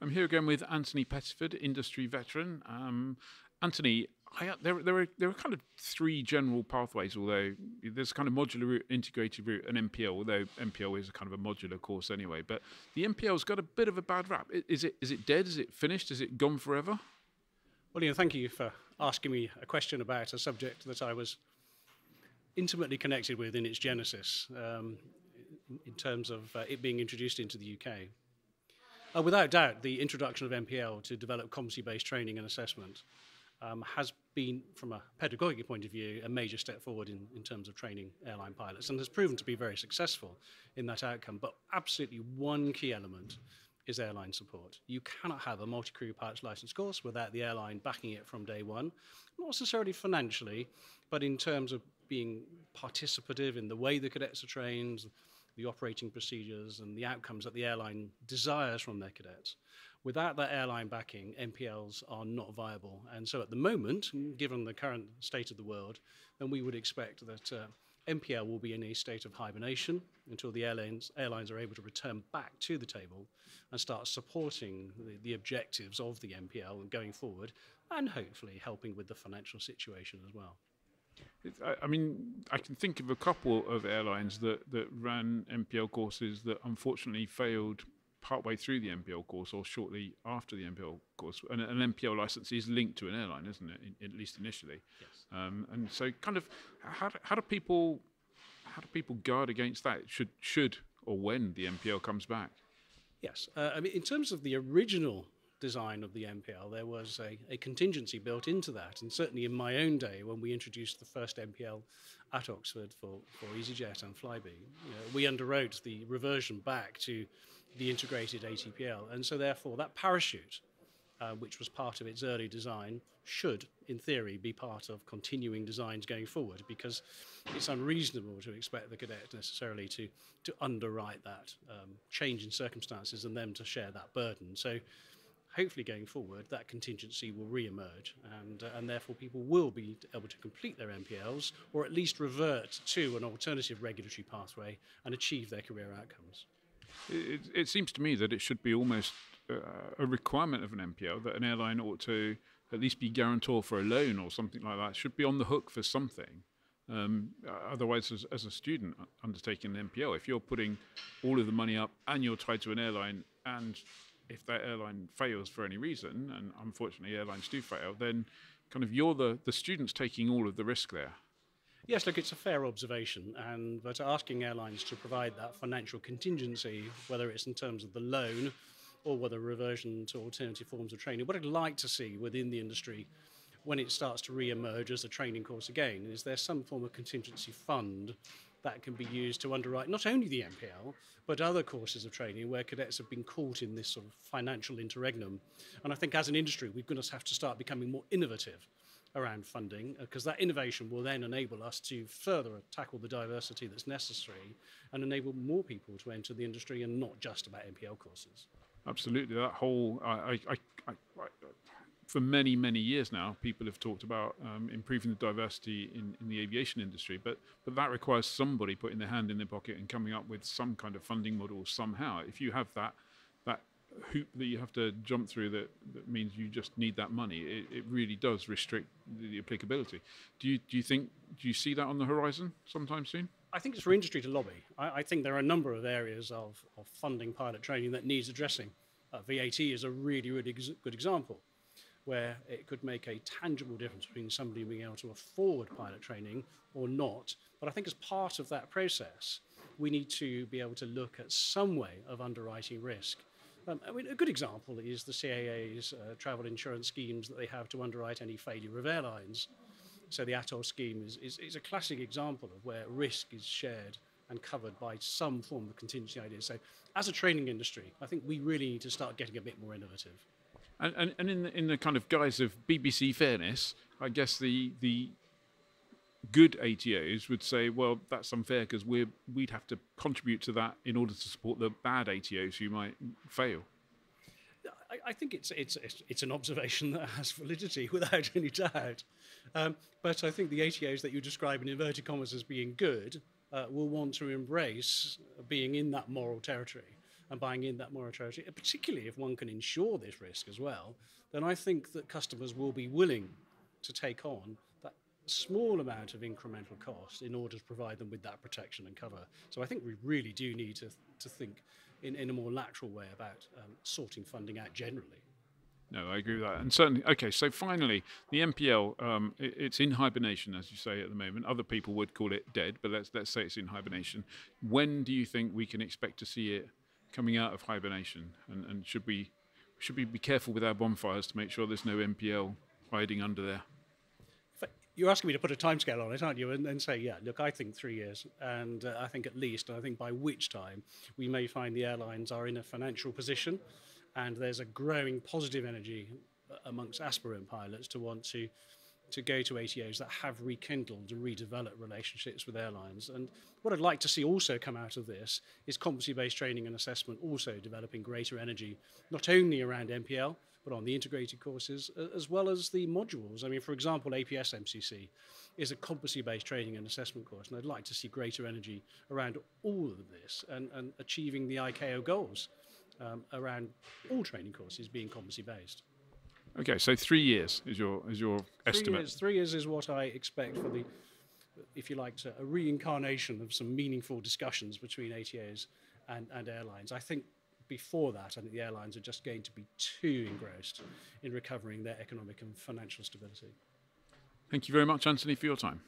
I'm here again with Anthony Petteford, industry veteran. Um, Anthony, I, there, there, are, there are kind of three general pathways, although there's kind of modular route, integrated route, and MPL, although MPL is a kind of a modular course anyway. But the MPL's got a bit of a bad rap. Is it, is it dead? Is it finished? Is it gone forever? Well, Ian, thank you for asking me a question about a subject that I was intimately connected with in its genesis um, in terms of uh, it being introduced into the UK. Uh, without doubt, the introduction of MPL to develop competency-based training and assessment um, has been, from a pedagogic point of view, a major step forward in, in terms of training airline pilots and has proven to be very successful in that outcome. But absolutely one key element is airline support. You cannot have a multi-crew pilot's license course without the airline backing it from day one, not necessarily financially, but in terms of being participative in the way the cadets are trained, the operating procedures and the outcomes that the airline desires from their cadets. Without that airline backing, MPLs are not viable. And so at the moment, given the current state of the world, then we would expect that uh, MPL will be in a state of hibernation until the airlines, airlines are able to return back to the table and start supporting the, the objectives of the MPL going forward and hopefully helping with the financial situation as well. I mean, I can think of a couple of airlines that, that ran MPL courses that unfortunately failed partway through the MPL course or shortly after the MPL course. And an MPL license is linked to an airline, isn't it? In, at least initially. Yes. Um, and so, kind of, how, how do people how do people guard against that? Should should or when the MPL comes back? Yes. Uh, I mean, in terms of the original design of the MPL, there was a, a, contingency built into that. And certainly in my own day, when we introduced the first MPL at Oxford for, for EasyJet and Flybe, you know, we underwrote the reversion back to the integrated ATPL. And so therefore that parachute, uh, which was part of its early design, should, in theory, be part of continuing designs going forward because it's unreasonable to expect the cadet necessarily to, to underwrite that um, change in circumstances and them to share that burden. So hopefully going forward, that contingency will re-emerge and, uh, and therefore people will be able to complete their MPLs or at least revert to an alternative regulatory pathway and achieve their career outcomes. It, it seems to me that it should be almost uh, a requirement of an MPL that an airline ought to at least be guarantor for a loan or something like that, should be on the hook for something. Um, otherwise, as, as, a student undertaking an MPL, if you're putting all of the money up and you're tied to an airline and if that airline fails for any reason, and unfortunately airlines do fail, then kind of you're the, the students taking all of the risk there. Yes, look, it's a fair observation, and but asking airlines to provide that financial contingency, whether it's in terms of the loan or whether reversion to alternative forms of training, what I'd like to see within the industry when it starts to re-emerge as a training course again, is there some form of contingency fund that can be used to underwrite not only the MPL, but other courses of training where cadets have been caught in this sort of financial interregnum. And I think as an industry, we're going to have to start becoming more innovative around funding uh, because that innovation will then enable us to further tackle the diversity that's necessary and enable more people to enter the industry and not just about MPL courses. Absolutely, that whole I, I, I, for many, many years now, people have talked about um, improving the diversity in, in the aviation industry, but, but that requires somebody putting their hand in their pocket and coming up with some kind of funding model somehow. If you have that, that hoop that you have to jump through that, that means you just need that money, it, it really does restrict the, the applicability. Do you, do you think, do you see that on the horizon sometime soon? I think it's for industry to lobby. I, I think there are a number of areas of, of funding pilot training that needs addressing. Uh, VAT is a really, really ex good example where it could make a tangible difference between somebody being able to afford pilot training or not. But I think as part of that process, we need to be able to look at some way of underwriting risk. Um, I mean, a good example is the CAA's uh, travel insurance schemes that they have to underwrite any failure of airlines. So the ATOL scheme is, is, is a classic example of where risk is shared and covered by some form of contingency idea. So as a training industry, I think we really need to start getting a bit more innovative. And, and, and in, the, in the kind of guise of BBC fairness, I guess the, the good ATOs would say, well, that's unfair because we we'd have to contribute to that in order to support the bad ATOs who might fail. I, I think it's, it's, it's an observation that has validity without any doubt. Um, but I think the ATOs that you describe in inverted commas as being good uh, will want to embrace being in that moral territory and buying in that more particularly if one can insure this risk as well, then I think that customers will be willing to take on that small amount of incremental cost in order to provide them with that protection and cover. So I think we really do need to, to think in, in a more lateral way about um, sorting funding out generally. No, I agree with that. And certainly, okay, so finally, the MPL, um, it, it's in hibernation, as you say at the moment. Other people would call it dead, but let's, let's say it's in hibernation. When do you think we can expect to see it coming out of hibernation? And, and should, we, should we be careful with our bonfires to make sure there's no MPL hiding under there? You're asking me to put a timescale on it, aren't you? And, and say, yeah, look, I think three years, and uh, I think at least, and I think by which time we may find the airlines are in a financial position and there's a growing positive energy amongst aspirant pilots to want to to go to ATOs that have rekindled and redeveloped relationships with airlines. And what I'd like to see also come out of this is competency-based training and assessment also developing greater energy, not only around MPL, but on the integrated courses, as well as the modules. I mean, for example, APS MCC is a competency-based training and assessment course, and I'd like to see greater energy around all of this and, and achieving the ICAO goals um, around all training courses being competency based. Okay, so three years is your is your three estimate. Years, three years is what I expect for the, if you like, a reincarnation of some meaningful discussions between ATOs and, and airlines. I think before that, I think the airlines are just going to be too engrossed in recovering their economic and financial stability. Thank you very much, Anthony, for your time.